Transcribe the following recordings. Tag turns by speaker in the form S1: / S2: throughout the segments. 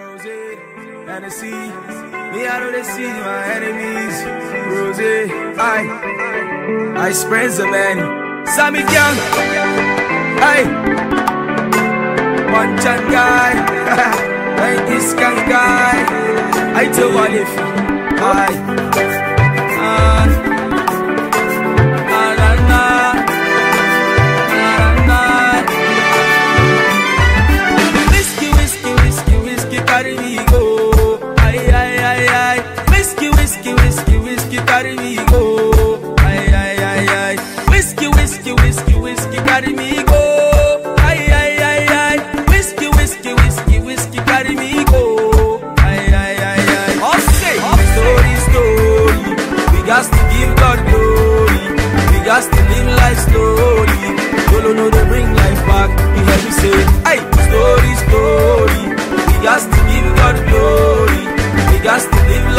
S1: Rose, Hennessy. Me, I know they see my enemies. Rose, I, I spread the man. Sammy Gang, I, one chan guy, I this gang guy. I tell what if, I,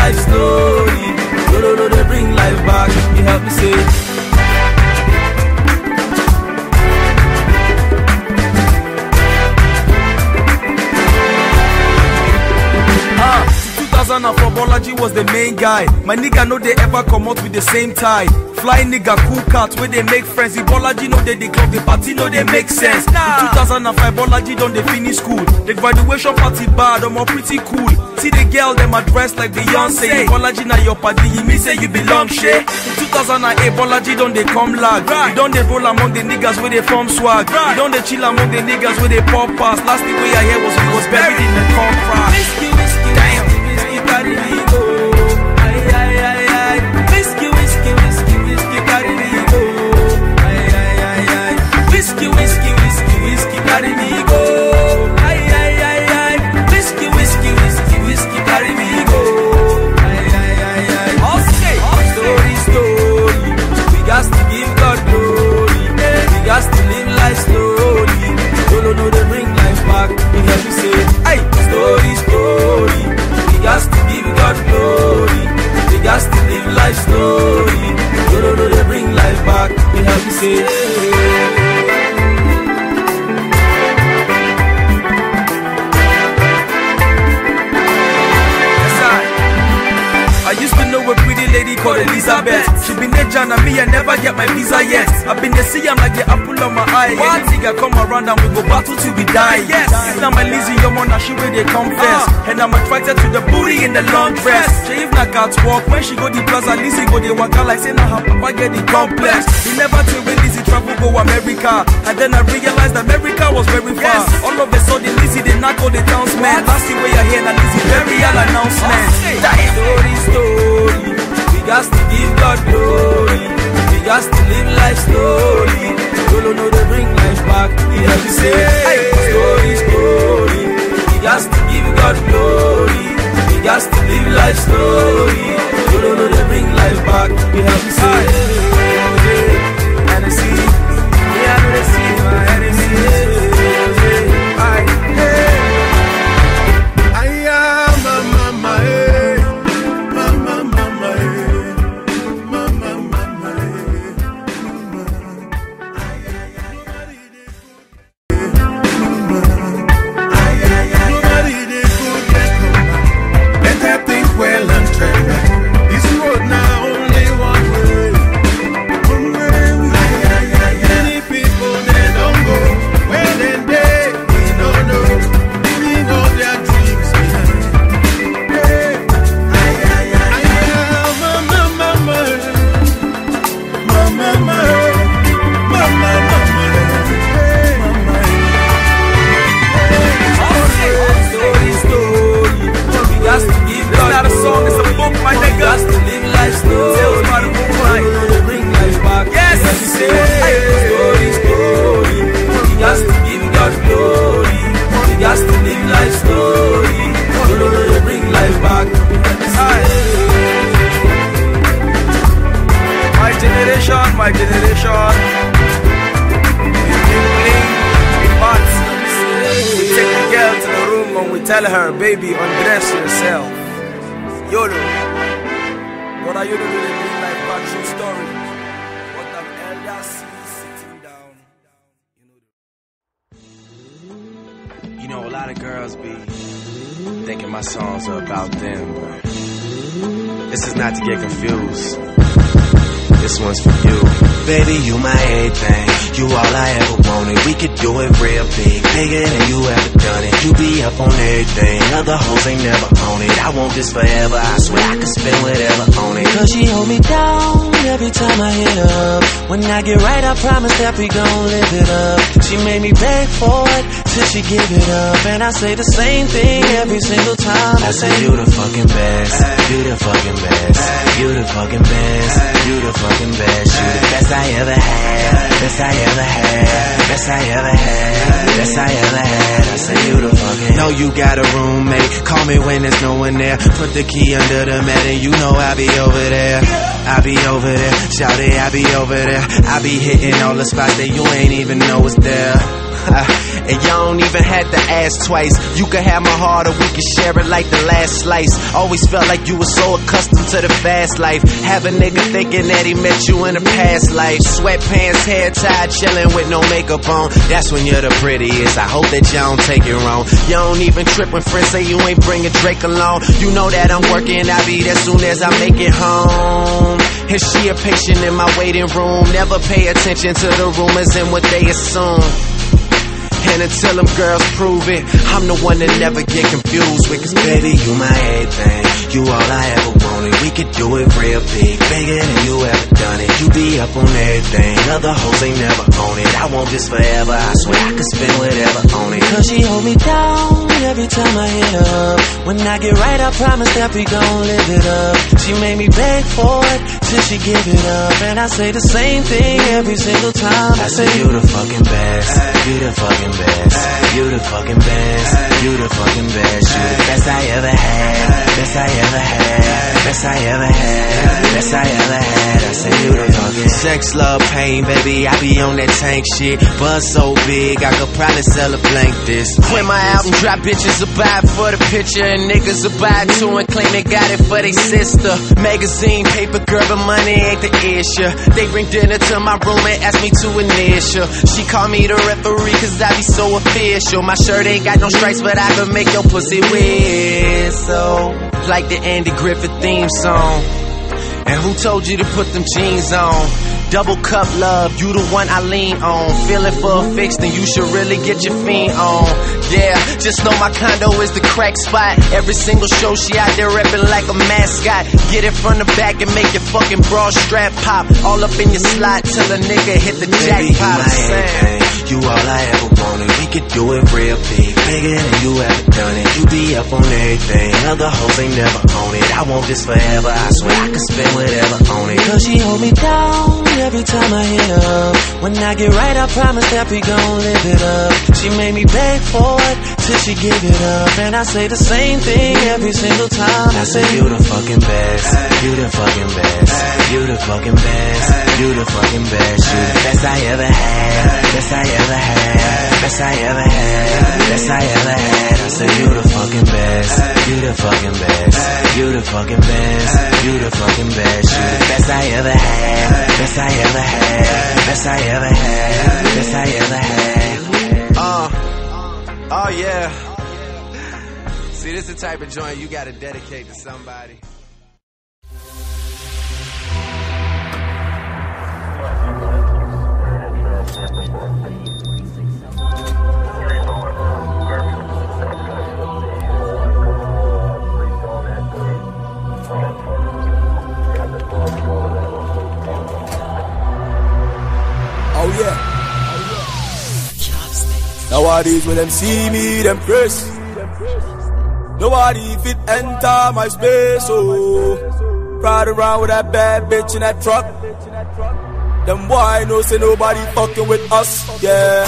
S1: life slowly. Yolo know they bring life back. You help me say. Ah, 2004 Bolaji was the main guy. My nigga know they ever come out with the same tie. Fly nigga, cool cat, where they make friends. The Bolaji know they the club, the party know they make sense. In 2005, Bolaji done they finish school. The graduation party bad, I'm all pretty cool. See the girl, them are dressed like Beyonce. Bolaji na your party, you mean say you belong shit. In 2008, Bolaji done they come lag. He done they roll among the niggas where they form swag. He done they chill among the niggas where they pop pass. Last thing we I hear was he was buried in the contract. I never get my visa yet. I've been there, see, I'm like the apple on my eye. One nigga come around and we go battle till we die. Yes, now my Lizzie, your man, she where they come first. And I'm attracted to the booty in the long dress. She if not cat walk, when she go the plaza, Lizzie go the waka like say now her papa get the complex. He never tell when Lizzie travel go America. And then I realized America was very far. All of a sudden, Lizzie they knock all the townsmen. Last thing where you hear, now Lizzie burial announcement. Damn. Story, story. We got to give God glory. Got to live life slowly. Don't know they bring life back. We have to say, hey, story, story. We got to give God glory. We got to live life slowly. Don't know they bring life back. We have to say, baby, undress yourself. YOLO. What are you doing a life back? True story. What an elder sees sitting down. You know,
S2: a lot of girls be thinking my songs are about them, but this is not to get confused. This one's for you. Baby, you my everything. You all I ever wanted. We could do it real big. Bigger than you ever done it. You be up on everything. Other hoes ain't never on it. I want this forever. I swear I could spend whatever on it. Cause she hold me down every time I hit up. When I get right, I promise that we gon' live it up. She made me beg for it till she give it up. And I say the same thing every single time. I say you the fucking best. You the fucking best. You the fucking best. You the fucking best. Best I ever had. Best I ever had. Best I ever had. Best I ever had. I say you the fucking. Know you got a roommate. Call me when there's no one there. Put the key under the mat and you know I'll be over there. I be over there, shout it, I be over there. I be hitting all the spots that you ain't even know is there. and y'all don't even have to ask twice. You can have my heart or we can share it like the last slice. Always felt like you were so accustomed to the fast life. Have a nigga thinking that he met you in a past life. Sweatpants, hair tied, chilling with no makeup on. That's when you're the prettiest. I hope that y'all don't take it wrong. Y'all don't even trip when friends say you ain't bringing Drake along. You know that I'm working, I'll be there soon as I make it home. Is she a patient in my waiting room. Never pay attention to the rumors and what they assume. And until them girls prove it, I'm the one that never get confused with. Cause baby, you my everything. You all I ever We could do it real big, bigger than you ever done it. You be up on everything. Other hoes ain't never on it. I want this forever. I swear I could spend whatever on it. Cause she hold me down every time I hit up. When I get right, I promise that we gon' live it up. She made me beg for it till she give it up. And I say the same thing every single time. I say you the fucking best. You the fucking best. You the fucking best. You the fucking best. You the best I ever had. Best I ever had. Best I ever had. Best I ever had. I say you the fucking sex, love, pain, baby. I be on that tank shit. Buzz so big, I could probably sell a blank this. When my album drop, bitches will buy it for the picture, and niggas will buy it too and claim they got it for their sister. Magazine, paper, girl, but money ain't the issue. They bring dinner to my room and ask me to initial. She call me the referee, cause I be so official. My shirt ain't got no stripes, but I can make your pussy whistle. Like the Andy Griffith theme song. And who told you to put them jeans on? Double cup love, you the one I lean on. Feeling for a fix, then you should really get your fiend on. Yeah, just know my condo is the crack spot. Every single show she out there reppin' like a mascot. Get it from the back and make your fucking bra strap pop. All up in your slot till a nigga hit the
S3: Baby, you
S2: jackpot.
S3: my everything. You all I ever wanted. We could do it real big, bigger than you ever done it. You be up on everything. Other hoes ain't never on it. I want this forever. I swear I could spend whatever on it.
S2: Cause she hold me down every time I hit up. When I get right, I promise that we gon' live it up. She made me beg for it till she give it up. And I say the same thing every single time.
S3: I say you the fucking best. You the fucking best. You the fucking best. You the fucking best. You the best I ever had. Best I ever had. Best I ever had. Best I ever had. I say you the fucking best. You the fucking best. You the fucking best. You the fucking best. You the best I ever had. Best I ever had. Best I ever had. Best I ever had.
S2: Uh, oh yeah. See, this is the type of joint you gotta dedicate to somebody.
S1: Nowadays when them see me, them press. Nobody fit enter my space, oh. Ride around with that bad bitch in that truck. Them boy no say nobody fucking with us, yeah.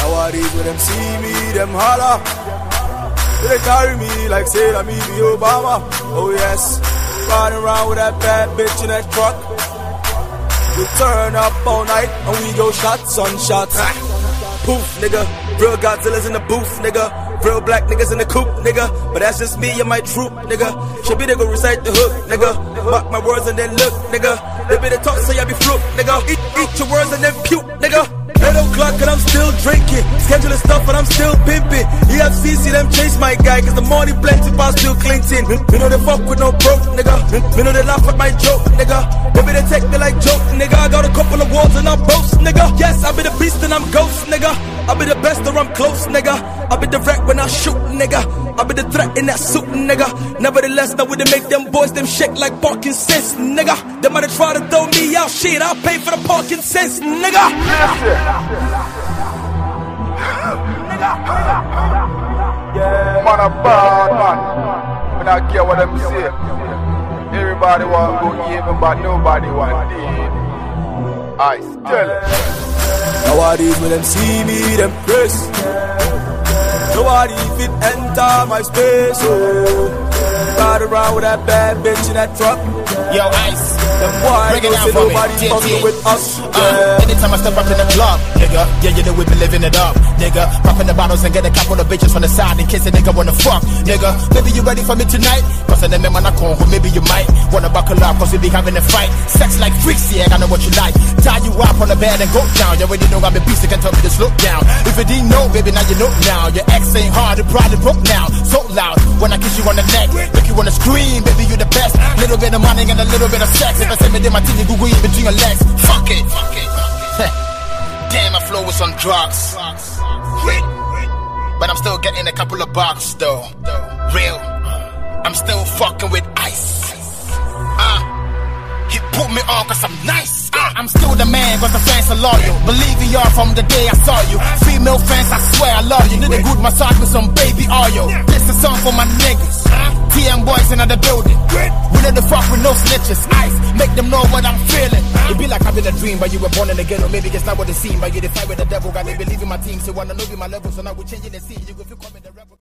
S1: Nowadays when them see me, them holler. They carry me like say that me be Obama, oh yes. Riding around with that bad bitch in that truck. We turn up all night and we go shots on shots. Poof, nigga. Real Godzilla's in the booth, nigga. Real black niggas in the coop, nigga. But that's just me and my troop, nigga. Should be nigga recite the hook, nigga. Mark my words and then look, nigga. They better talk, say I be fluke, nigga. Eat, eat your words and then puke, nigga. 8 o'clock and I'm still drinking. Scheduling stuff and I'm still pimping. EFCC them chase my guy, cause the money plenty pass Bill Clinton. Me, me know they fuck with no broke, nigga. Me know they laugh at my joke, nigga. Maybe they take me like joke, nigga. I got a couple of walls and I'm boast, nigga. Yes, I be the beast and I'm ghost, nigga. I be the best or I'm close, nigga. I be wreck when I shoot, nigga. I be the threat in that suit, nigga. Nevertheless, we they make them boys them shake like Parkinson's, nigga. They might try to throw me out, shit. I'll pay for the Parkinson's, nigga. Yeah.
S4: Man a bad man. Me not care what them say. Everybody want go even, but nobody want dead. I still it.
S1: Nowadays when them see me, them press. Nobody fit enter my space. Oh, ride around with that bad bitch in that truck.
S5: Yo, Ice.
S1: Them boys
S5: Break it down for me.
S1: nobody fucking with us.
S5: Uh,
S1: Yeah.
S5: anytime I step up in the club, nigga, yeah, you know we be living it up, nigga. Popping the bottles and get a couple of bitches from the side in case a nigga wanna fuck, nigga. Maybe you ready for me tonight? Cause I never man I call, maybe you might wanna buckle up cause we be having a fight. Sex like freaks, yeah, I know what you like. Tie you up on the bed and go down. You already know I'm a beast, you can tell me to slow down. If you didn't know, baby, now you know now. Your ex ain't hard, it probably broke now. So loud when I kiss you on the Little bit of money and a little bit of sex. If I say me, then my teeth, Google in between your legs. Fuck it, fuck it. Damn, my flow was on drugs. But I'm still getting a couple of bucks though. Real. I'm still fucking with ice. Ah. He put me on cause I'm nice. I'm still the man cause the fans are loyal. Believe you are from the day I saw you. Female fans, I swear I love you. Need a good massage with some baby oil. This is song for my niggas. TM boys in the building. We know the fuck with no snitches. Ice, make them know what I'm feeling. It be like having a dream, but you were born in the ghetto. Maybe it's not what it seems, but you the fight with the devil. Got me believe in my team. So wanna know be my level, so now we're changing the scene. You go come in the rebel.